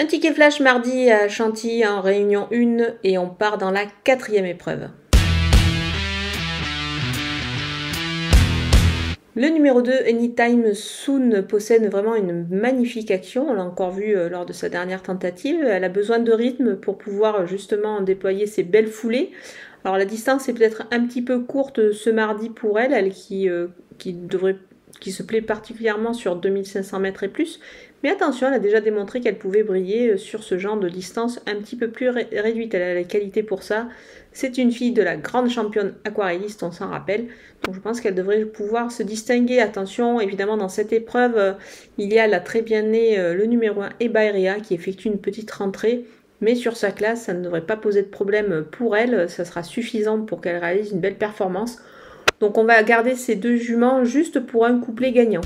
Un ticket flash mardi à Chantilly en réunion 1 et on part dans la quatrième épreuve. Le numéro 2, Anytime Soon, possède vraiment une magnifique action. On l'a encore vu euh, lors de sa dernière tentative. Elle a besoin de rythme pour pouvoir justement déployer ses belles foulées. Alors la distance est peut-être un petit peu courte ce mardi pour elle, elle qui, euh, qui devrait qui se plaît particulièrement sur 2500 mètres et plus. Mais attention, elle a déjà démontré qu'elle pouvait briller euh, sur ce genre de distance un petit peu plus réduite. Elle a la qualité pour ça. C'est une fille de la grande championne aquarelliste, on s'en rappelle. Donc je pense qu'elle devrait pouvoir se distinguer. Attention, évidemment, dans cette épreuve, euh, il y a la très bien née, euh, le numéro 1, Ebaeria, qui effectue une petite rentrée. Mais sur sa classe, ça ne devrait pas poser de problème pour elle. Ça sera suffisant pour qu'elle réalise une belle performance. Donc on va garder ces deux juments juste pour un couplet gagnant.